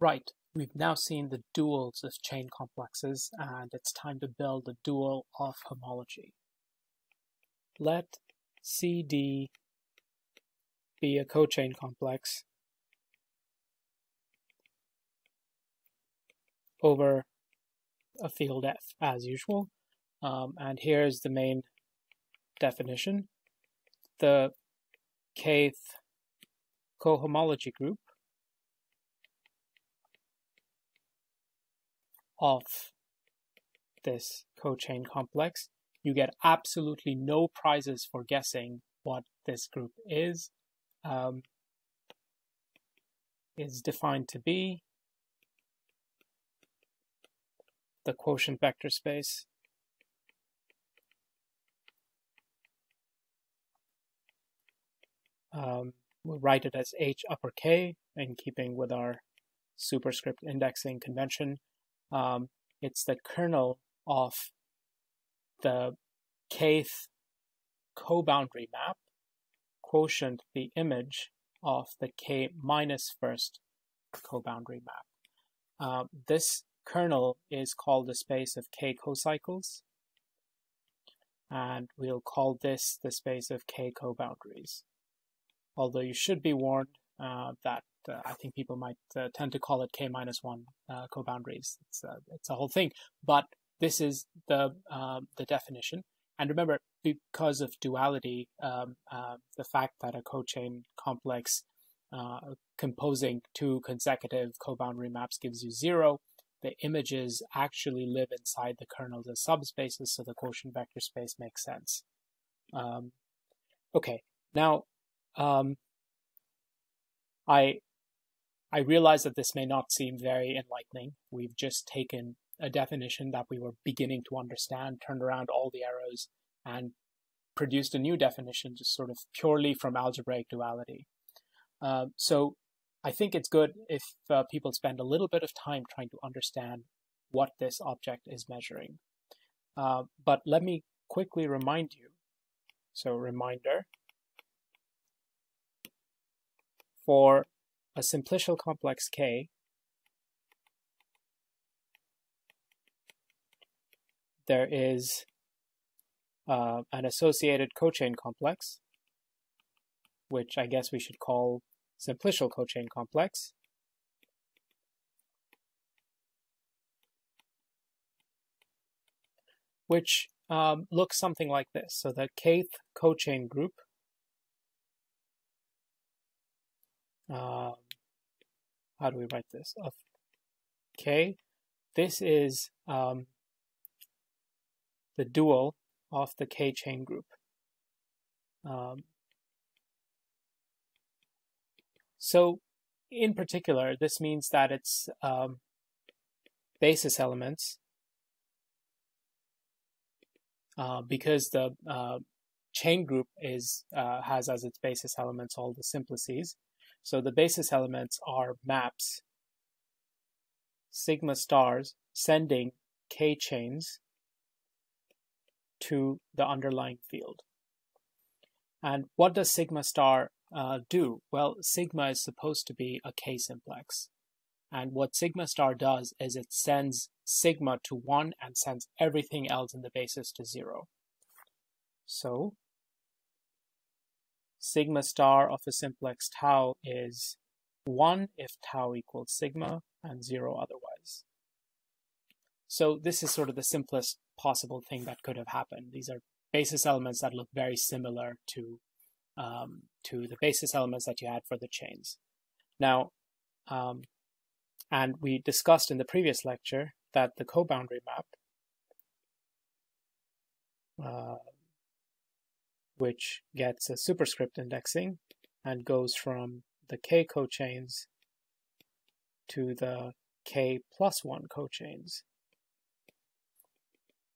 Right, we've now seen the duals of chain complexes and it's time to build a dual of homology. Let CD be a cochain complex over a field F as usual. Um, and here's the main definition. The kth cohomology group of this cochain complex. You get absolutely no prizes for guessing what this group is. Um, is defined to be the quotient vector space um, we'll write it as h upper k in keeping with our superscript indexing convention um, it's the kernel of the kth co-boundary map, quotient the image of the k minus first co-boundary map. Uh, this kernel is called the space of k cocycles, and we'll call this the space of k co-boundaries. Although you should be warned uh, that uh, I think people might uh, tend to call it k minus one uh, co-boundaries. It's a, it's a whole thing, but this is the um, the definition. And remember, because of duality, um, uh, the fact that a cochain complex uh, composing two consecutive co-boundary maps gives you zero, the images actually live inside the kernels as subspaces, so the quotient vector space makes sense. Um, okay, now um, I I realize that this may not seem very enlightening. We've just taken a definition that we were beginning to understand, turned around all the arrows, and produced a new definition just sort of purely from algebraic duality. Uh, so I think it's good if uh, people spend a little bit of time trying to understand what this object is measuring. Uh, but let me quickly remind you. So reminder, for a simplicial complex K there is uh, an associated cochain complex, which I guess we should call simplicial cochain complex. which um, looks something like this. So the kth cochain group um, how do we write this? Of K. This is um, the dual of the K chain group. Um, so in particular, this means that its um, basis elements, uh, because the uh, chain group is uh, has as its basis elements all the simplices, so the basis elements are maps, sigma stars sending k chains to the underlying field. And what does sigma star uh, do? Well, sigma is supposed to be a k simplex. And what sigma star does is it sends sigma to 1 and sends everything else in the basis to 0. So sigma star of a simplex tau is 1 if tau equals sigma and 0 otherwise. So this is sort of the simplest possible thing that could have happened. These are basis elements that look very similar to um, to the basis elements that you had for the chains. Now, um, and we discussed in the previous lecture that the co-boundary map uh, which gets a superscript indexing and goes from the k cochains to the k plus 1 cochains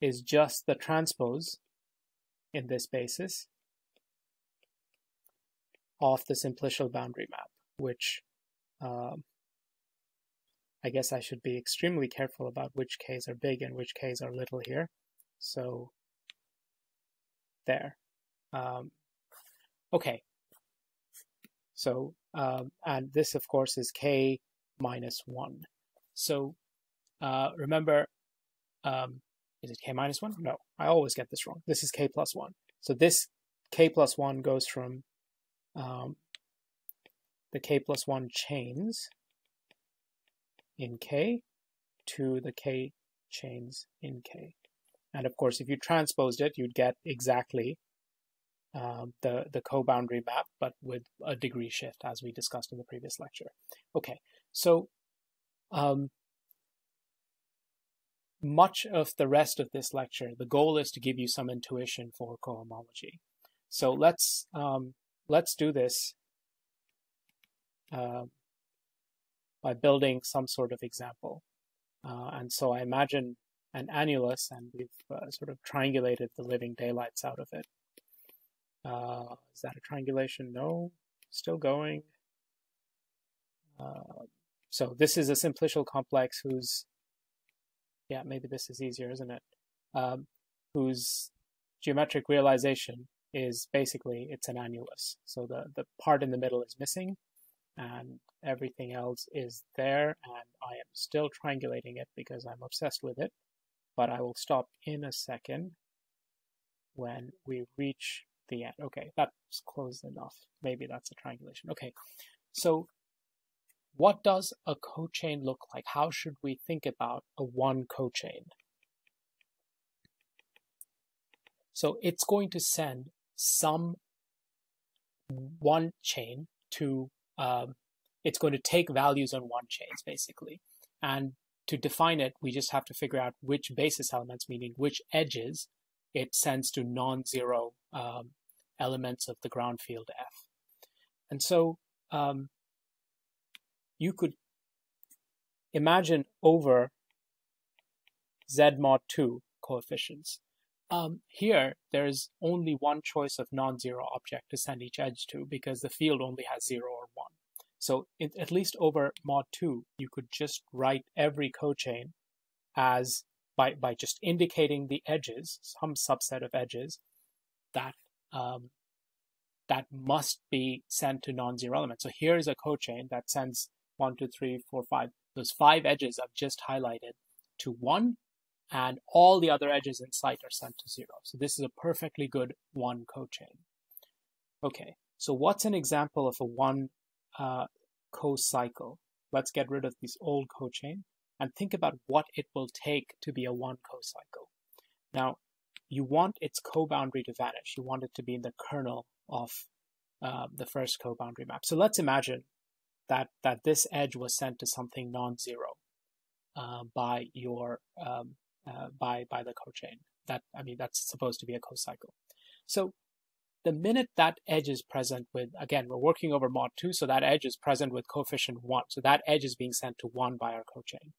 is just the transpose in this basis of the simplicial boundary map, which um, I guess I should be extremely careful about which k's are big and which k's are little here. So there. Um, okay. So, um, and this of course is k minus 1. So uh, remember, um, is it k minus 1? No, I always get this wrong. This is k plus 1. So this k plus 1 goes from um, the k plus 1 chains in k to the k chains in k. And of course, if you transposed it, you'd get exactly um, the, the co-boundary map, but with a degree shift, as we discussed in the previous lecture. Okay, so um, much of the rest of this lecture, the goal is to give you some intuition for cohomology. So let's um, let's do this uh, by building some sort of example. Uh, and so I imagine an annulus, and we've uh, sort of triangulated the living daylights out of it. Uh, is that a triangulation? No, still going. Uh, so this is a simplicial complex whose, yeah, maybe this is easier, isn't it? Um, whose geometric realization is basically it's an annulus. So the, the part in the middle is missing and everything else is there and I am still triangulating it because I'm obsessed with it. But I will stop in a second when we reach the end. Okay, that's close enough. Maybe that's a triangulation. Okay, so what does a cochain look like? How should we think about a one cochain? So it's going to send some one chain to, um, it's going to take values on one chains basically. And to define it, we just have to figure out which basis elements, meaning which edges it sends to non-zero um, elements of the ground field F. And so um, you could imagine over Z mod 2 coefficients. Um, here, there's only one choice of non-zero object to send each edge to because the field only has 0 or 1. So it, at least over mod 2, you could just write every cochain as by, by just indicating the edges, some subset of edges, that um, that must be sent to non-zero elements. So here's a cochain that sends one, two, three, four, five. Those five edges I've just highlighted to one, and all the other edges in sight are sent to zero. So this is a perfectly good one cochain. Okay, so what's an example of a one uh, co-cycle? Let's get rid of this old cochain and think about what it will take to be a one co-cycle. Now, you want its co-boundary to vanish. You want it to be in the kernel of uh, the first co-boundary map. So let's imagine that that this edge was sent to something non-zero uh, by your um, uh, by by the cochain. That I mean that's supposed to be a co-cycle. So the minute that edge is present with again we're working over mod two, so that edge is present with coefficient one. So that edge is being sent to one by our cochain.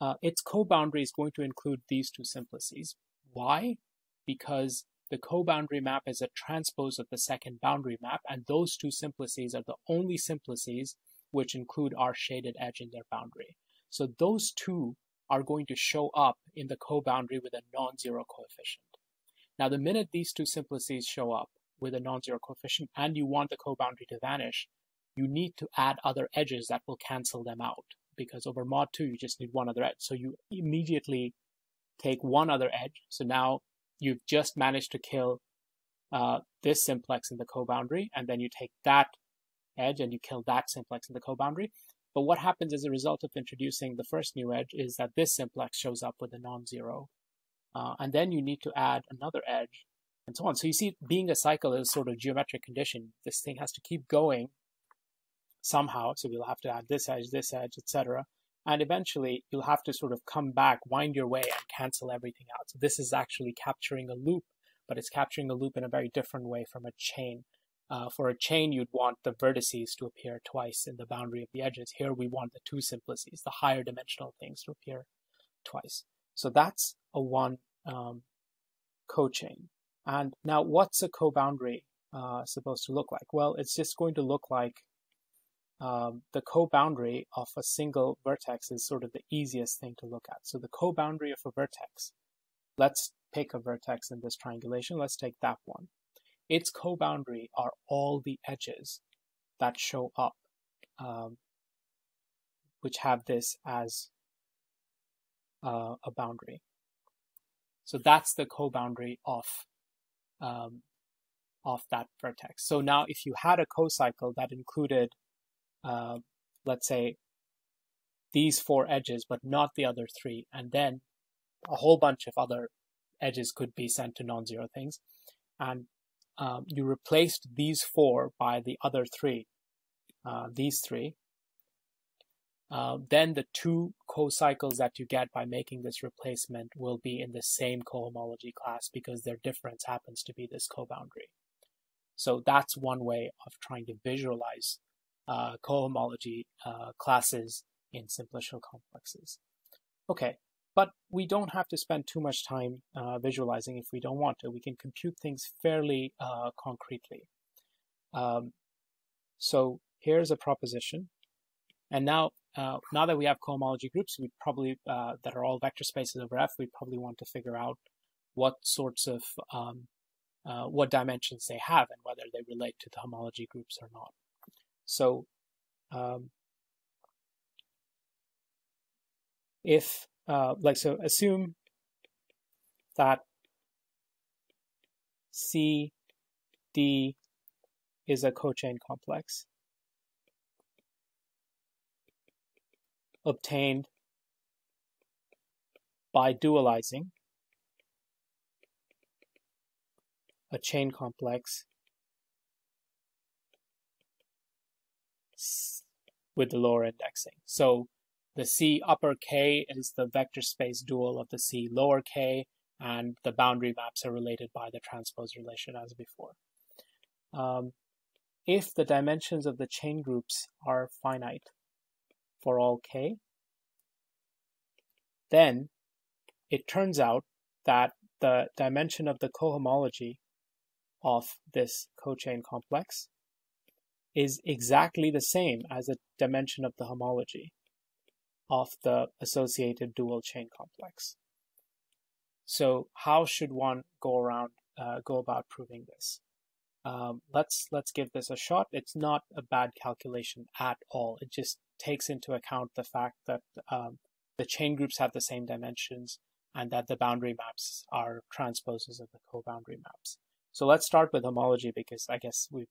Uh, its co-boundary is going to include these two simplices. Why? Because the co-boundary map is a transpose of the second boundary map, and those two simplices are the only simplices which include our shaded edge in their boundary. So those two are going to show up in the co-boundary with a non-zero coefficient. Now, the minute these two simplices show up with a non-zero coefficient and you want the co-boundary to vanish, you need to add other edges that will cancel them out because over mod 2 you just need one other edge. So you immediately take one other edge. So now you've just managed to kill uh, this simplex in the co-boundary, and then you take that edge and you kill that simplex in the co-boundary. But what happens as a result of introducing the first new edge is that this simplex shows up with a non-zero. Uh, and then you need to add another edge and so on. So you see, being a cycle is sort of geometric condition. This thing has to keep going somehow. So we'll have to add this edge, this edge, etc. And eventually you'll have to sort of come back, wind your way and cancel everything out. So this is actually capturing a loop, but it's capturing a loop in a very different way from a chain. Uh, for a chain, you'd want the vertices to appear twice in the boundary of the edges. Here we want the two simplices, the higher dimensional things to appear twice. So that's a one um, cochain. And now what's a co-boundary uh, supposed to look like? Well, it's just going to look like um, the co-boundary of a single vertex is sort of the easiest thing to look at. So the co-boundary of a vertex, let's pick a vertex in this triangulation. Let's take that one. Its co-boundary are all the edges that show up um, which have this as uh, a boundary. So that's the co-boundary of um, of that vertex. So now, if you had a co-cycle that included, uh, let's say, these four edges, but not the other three, and then a whole bunch of other edges could be sent to non-zero things, and um, you replaced these four by the other three, uh, these three, uh, then the two co-cycles that you get by making this replacement will be in the same cohomology class because their difference happens to be this co-boundary. So that's one way of trying to visualize uh, cohomology uh, classes in simplicial complexes. Okay, but we don't have to spend too much time uh, visualizing if we don't want to. We can compute things fairly uh, concretely. Um, so here's a proposition. And now, uh, now that we have cohomology groups, we probably uh, that are all vector spaces over F, we probably want to figure out what sorts of um, uh, what dimensions they have and whether they relate to the homology groups or not. So um, if uh, like so assume that C D is a cochain complex obtained by dualizing a chain complex with the lower indexing. So the C upper K is the vector space dual of the C lower K, and the boundary maps are related by the transpose relation as before. Um, if the dimensions of the chain groups are finite for all K, then it turns out that the dimension of the cohomology of this cochain complex is exactly the same as the dimension of the homology of the associated dual chain complex. So how should one go around, uh, go about proving this? Um, let's let's give this a shot. It's not a bad calculation at all. It just takes into account the fact that um, the chain groups have the same dimensions and that the boundary maps are transposes of the co-boundary maps. So let's start with homology because I guess we've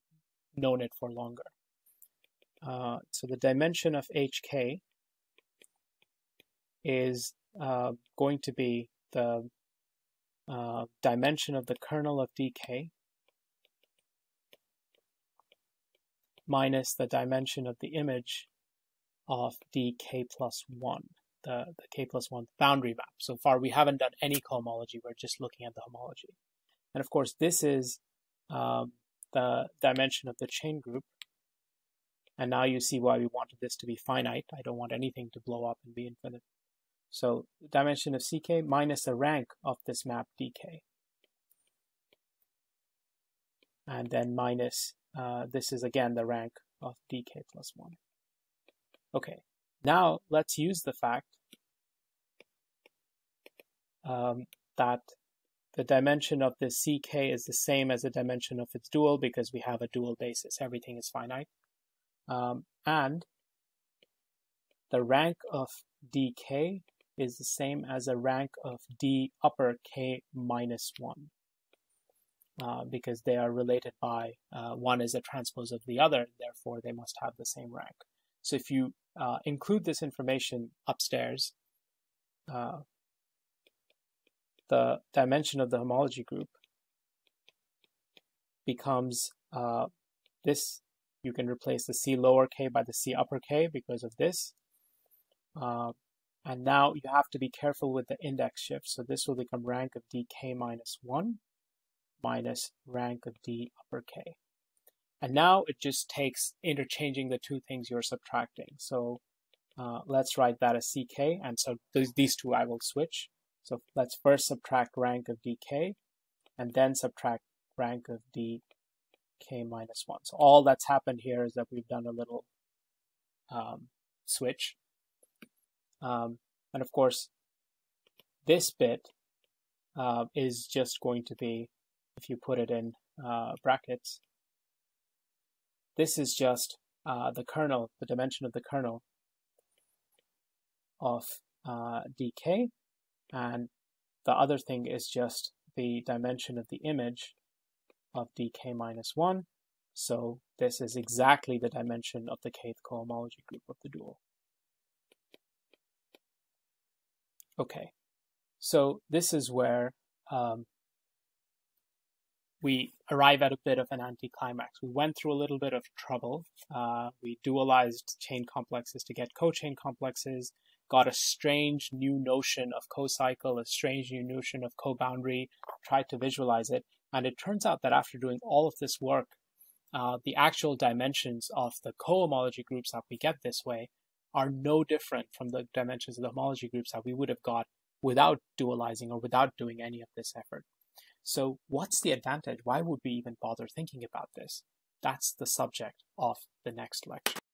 known it for longer. Uh, so the dimension of HK is uh, going to be the uh, dimension of the kernel of dk minus the dimension of the image of dk plus 1, the, the k plus 1 boundary map. So far, we haven't done any cohomology. We're just looking at the homology. And of course, this is um, the dimension of the chain group. And now you see why we wanted this to be finite. I don't want anything to blow up and be infinite. So the dimension of ck minus the rank of this map dk. And then minus, uh, this is again the rank of dk plus 1. Okay, now let's use the fact um, that the dimension of the ck is the same as the dimension of its dual because we have a dual basis. Everything is finite. Um, and the rank of dk is the same as a rank of d upper k minus 1 uh, because they are related by uh, one is a transpose of the other, therefore they must have the same rank. So if you uh, include this information upstairs, uh, the dimension of the homology group becomes uh, this. You can replace the c lower k by the c upper k because of this. Uh, and now you have to be careful with the index shift. So this will become rank of dk minus 1 minus rank of d upper k. And now it just takes interchanging the two things you're subtracting. So uh, let's write that as ck. And so th these two I will switch. So let's first subtract rank of dk and then subtract rank of dk minus 1. So all that's happened here is that we've done a little um, switch. Um, and of course, this bit uh, is just going to be, if you put it in uh, brackets, this is just uh, the kernel, the dimension of the kernel of uh, dk, and the other thing is just the dimension of the image of dk minus 1. So this is exactly the dimension of the kth cohomology group of the dual. Okay, so this is where um, we arrive at a bit of an anticlimax. We went through a little bit of trouble. Uh, we dualized chain complexes to get cochain complexes, got a strange new notion of co-cycle, a strange new notion of co-boundary, tried to visualize it. And it turns out that after doing all of this work, uh, the actual dimensions of the cohomology groups that we get this way are no different from the dimensions of the homology groups that we would have got without dualizing or without doing any of this effort. So, what's the advantage? Why would we even bother thinking about this? That's the subject of the next lecture.